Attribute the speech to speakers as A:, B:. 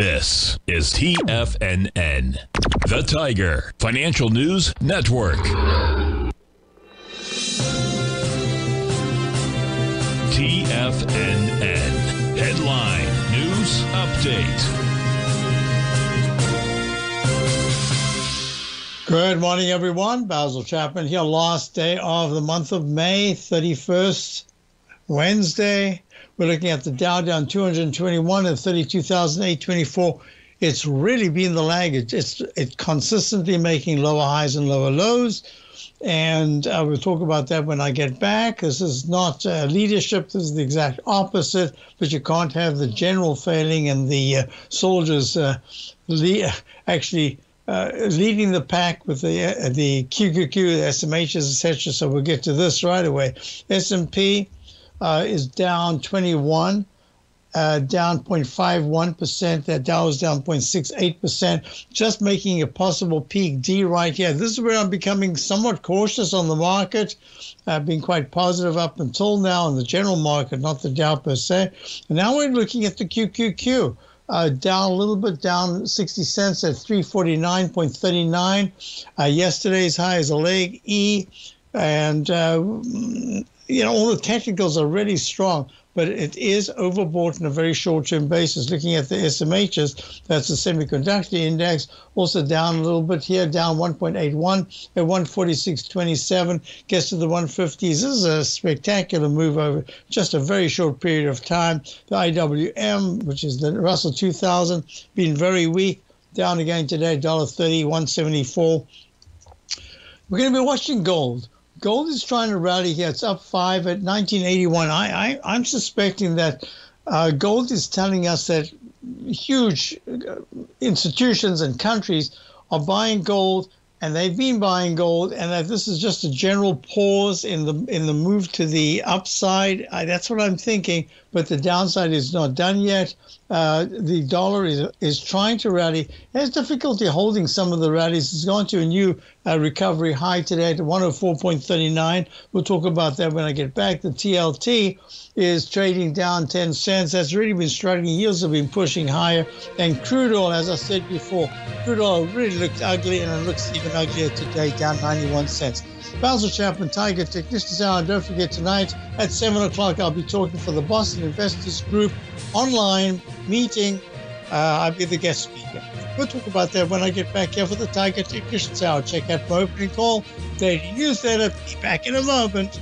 A: This is TFNN, the Tiger Financial News Network. TFNN Headline News Update.
B: Good morning, everyone. Basil Chapman here. Last day of the month of May, 31st, Wednesday. We're looking at the Dow down 221 at 32,824. It's really been the lag. It's, it's it consistently making lower highs and lower lows. And I will talk about that when I get back. This is not uh, leadership. This is the exact opposite. But you can't have the general failing and the uh, soldiers uh, le- actually uh, leading the pack with the uh, the QQQ, the SMHs, etc. So we'll get to this right away. S&P uh, is down 21, uh, down 0.51%. That Dow is down 0.68%, just making a possible peak D right here. This is where I'm becoming somewhat cautious on the market. I've been quite positive up until now in the general market, not the Dow per se. And now we're looking at the QQQ. Uh, down a little bit, down 60 cents at 349.39. Uh, yesterday's high is a leg E, and uh, you know, all the technicals are really strong, but it is overbought on a very short term basis. Looking at the SMHs, that's the semiconductor index, also down a little bit here, down 1.81 at 146.27, gets to the 150s. This is a spectacular move over just a very short period of time. The IWM, which is the Russell 2000, been very weak, down again today, $1.30, 174. We're going to be watching gold gold is trying to rally here. It's up five at 1981. I, I am suspecting that uh, gold is telling us that huge uh, institutions and countries are buying gold and they've been buying gold, and that this is just a general pause in the in the move to the upside. I, that's what I'm thinking, but the downside is not done yet. Uh, the dollar is is trying to rally. It has difficulty holding some of the rallies. It's gone to a new uh, recovery high today at 104.39. We'll talk about that when I get back. The TLT is trading down 10 cents. That's really been struggling. Yields have been pushing higher. And crude oil, as I said before, crude oil really looks ugly and it looks even uglier today, down 91 cents. Basil Chapman, Tiger Technicians Hour. And don't forget, tonight at 7 o'clock, I'll be talking for the Boston Investors Group online meeting. Uh, I'll be the guest speaker. We'll talk about that when I get back here for the Tiger Technicians Hour. Check out my opening call, daily newsletter. Be back in a moment.